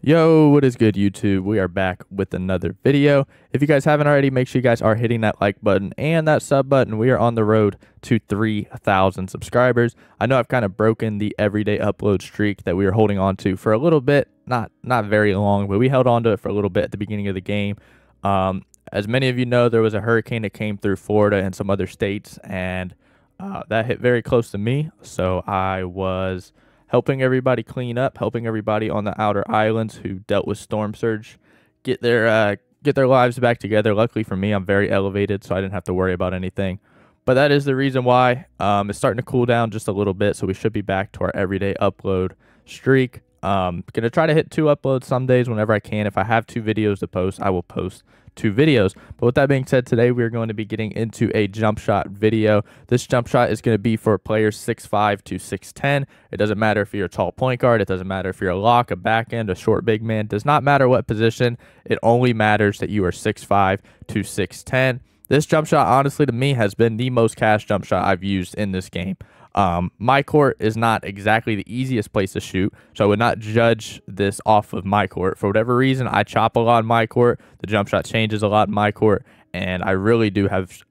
Yo, what is good, YouTube? We are back with another video. If you guys haven't already, make sure you guys are hitting that like button and that sub button. We are on the road to 3,000 subscribers. I know I've kind of broken the everyday upload streak that we were holding on to for a little bit. Not not very long, but we held on to it for a little bit at the beginning of the game. Um, as many of you know, there was a hurricane that came through Florida and some other states, and uh, that hit very close to me. So I was helping everybody clean up, helping everybody on the outer islands who dealt with storm surge get their uh, get their lives back together. Luckily for me, I'm very elevated, so I didn't have to worry about anything. But that is the reason why um, it's starting to cool down just a little bit, so we should be back to our everyday upload streak. Um, gonna try to hit two uploads some days whenever I can. If I have two videos to post, I will post two videos. But with that being said, today we're going to be getting into a jump shot video. This jump shot is going to be for players 6'5 to 6'10. It doesn't matter if you're a tall point guard. It doesn't matter if you're a lock, a back end, a short big man. It does not matter what position. It only matters that you are 6'5 to 6'10. This jump shot, honestly, to me, has been the most cash jump shot I've used in this game. Um, my court is not exactly the easiest place to shoot, so I would not judge this off of my court. For whatever reason, I chop a lot in my court. The jump shot changes a lot in my court, and I really do have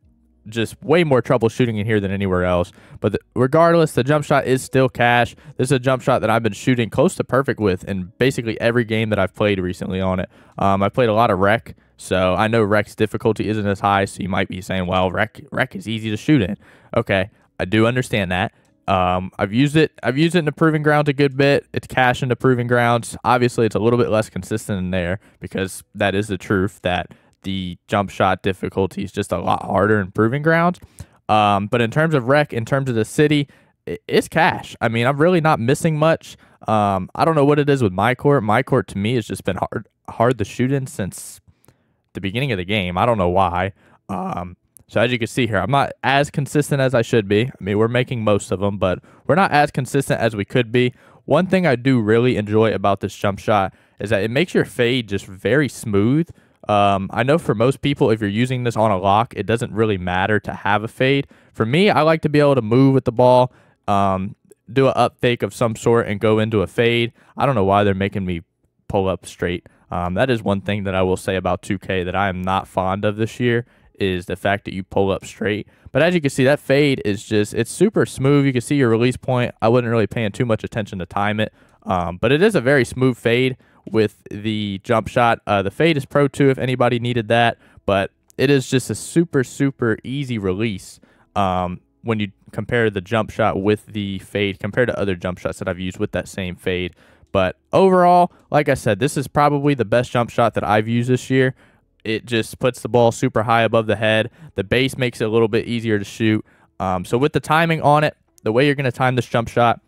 just way more trouble shooting in here than anywhere else. But the, regardless, the jump shot is still cash. This is a jump shot that I've been shooting close to perfect with in basically every game that I've played recently on it. Um, I played a lot of rec, so I know rec's difficulty isn't as high. So you might be saying, well, rec rec is easy to shoot in. Okay, I do understand that. Um, I've used it. I've used it in the proving grounds a good bit. It's cash into proving grounds. Obviously, it's a little bit less consistent in there because that is the truth that the jump shot difficulty is just a lot harder in proving grounds. Um, but in terms of rec, in terms of the city, it's cash. I mean, I'm really not missing much. Um, I don't know what it is with my court. My court to me has just been hard, hard to shoot in since the beginning of the game. I don't know why. Um, so as you can see here, I'm not as consistent as I should be. I mean, we're making most of them, but we're not as consistent as we could be. One thing I do really enjoy about this jump shot is that it makes your fade just very smooth. Um, I know for most people, if you're using this on a lock, it doesn't really matter to have a fade. For me, I like to be able to move with the ball, um, do an up fake of some sort, and go into a fade. I don't know why they're making me pull up straight. Um, that is one thing that I will say about 2K that I am not fond of this year is the fact that you pull up straight. But as you can see, that fade is just, it's super smooth. You can see your release point. I wasn't really paying too much attention to time it. Um, but it is a very smooth fade with the jump shot. Uh, the fade is Pro 2 if anybody needed that. But it is just a super, super easy release um, when you compare the jump shot with the fade compared to other jump shots that I've used with that same fade. But overall, like I said, this is probably the best jump shot that I've used this year it just puts the ball super high above the head. The base makes it a little bit easier to shoot. Um, so with the timing on it, the way you're going to time this jump shot,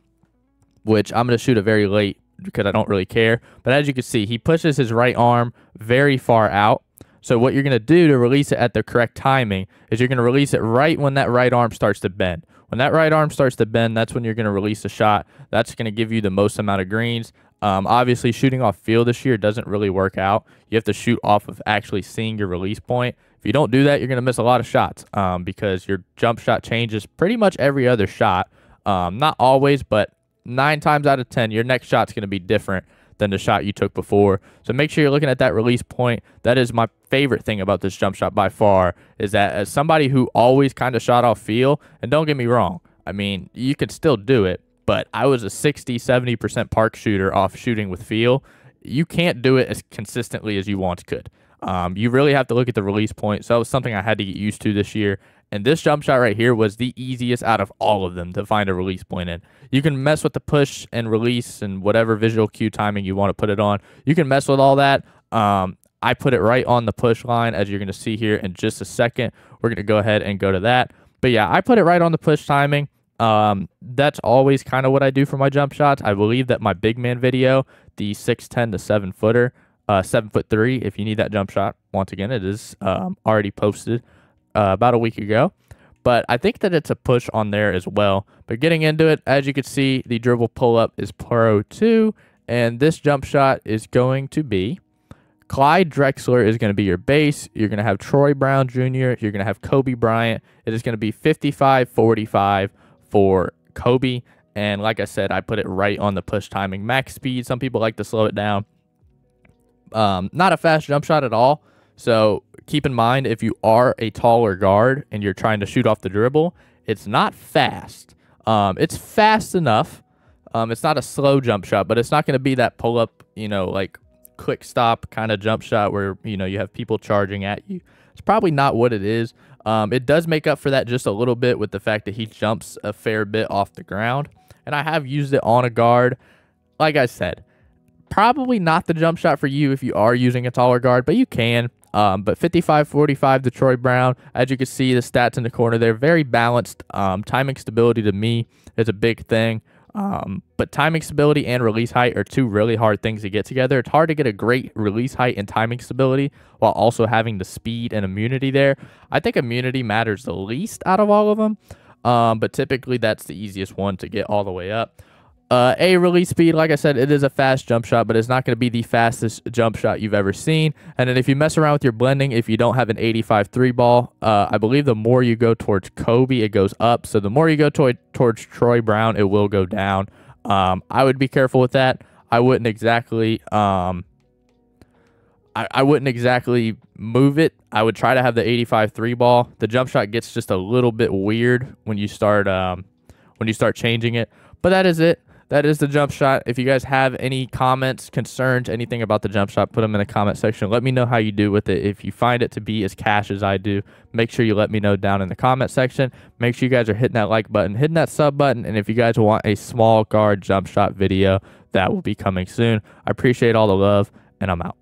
which I'm going to shoot a very late because I don't really care. But as you can see, he pushes his right arm very far out. So what you're going to do to release it at the correct timing is you're going to release it right when that right arm starts to bend. When that right arm starts to bend, that's when you're going to release a shot. That's going to give you the most amount of greens. Um, obviously, shooting off field this year doesn't really work out. You have to shoot off of actually seeing your release point. If you don't do that, you're going to miss a lot of shots um, because your jump shot changes pretty much every other shot. Um, not always, but nine times out of 10, your next shot's going to be different than the shot you took before. So make sure you're looking at that release point. That is my favorite thing about this jump shot by far is that as somebody who always kind of shot off feel, and don't get me wrong, I mean, you can still do it, but I was a 60, 70% park shooter off shooting with feel. You can't do it as consistently as you once could. Um, you really have to look at the release point. So that was something I had to get used to this year. And this jump shot right here was the easiest out of all of them to find a release point in. You can mess with the push and release and whatever visual cue timing you want to put it on. You can mess with all that. Um, I put it right on the push line, as you're going to see here in just a second. We're going to go ahead and go to that. But yeah, I put it right on the push timing. Um, that's always kind of what I do for my jump shots. I believe that my big man video, the 6'10 to 7 footer, uh, 7 foot 3, if you need that jump shot, once again, it is um, already posted uh, about a week ago. But I think that it's a push on there as well. But getting into it, as you can see, the dribble pull up is Pro 2, and this jump shot is going to be Clyde Drexler is going to be your base. You're going to have Troy Brown Jr. You're going to have Kobe Bryant. It is going to be 55 45 for Kobe. And like I said, I put it right on the push timing max speed. Some people like to slow it down. Um, not a fast jump shot at all. So keep in mind if you are a taller guard and you're trying to shoot off the dribble, it's not fast. Um, it's fast enough. Um, it's not a slow jump shot, but it's not going to be that pull up, you know, like quick stop kind of jump shot where, you know, you have people charging at you. It's probably not what it is. Um, it does make up for that just a little bit with the fact that he jumps a fair bit off the ground. And I have used it on a guard. Like I said, probably not the jump shot for you if you are using a taller guard, but you can. Um, but 55 45 to Troy Brown. As you can see, the stats in the corner, they're very balanced. Um, timing stability to me is a big thing. Um, but timing stability and release height are two really hard things to get together. It's hard to get a great release height and timing stability while also having the speed and immunity there. I think immunity matters the least out of all of them, um, but typically that's the easiest one to get all the way up. Uh, a release speed, like I said, it is a fast jump shot, but it's not going to be the fastest jump shot you've ever seen. And then if you mess around with your blending, if you don't have an 85 three ball, uh, I believe the more you go towards Kobe, it goes up. So the more you go to- towards Troy Brown, it will go down. Um, I would be careful with that. I wouldn't exactly. Um, I, I wouldn't exactly move it. I would try to have the 85 three ball. The jump shot gets just a little bit weird when you start um, when you start changing it. But that is it that is the jump shot. If you guys have any comments, concerns, anything about the jump shot, put them in the comment section. Let me know how you do with it. If you find it to be as cash as I do, make sure you let me know down in the comment section. Make sure you guys are hitting that like button, hitting that sub button, and if you guys want a small guard jump shot video, that will be coming soon. I appreciate all the love, and I'm out.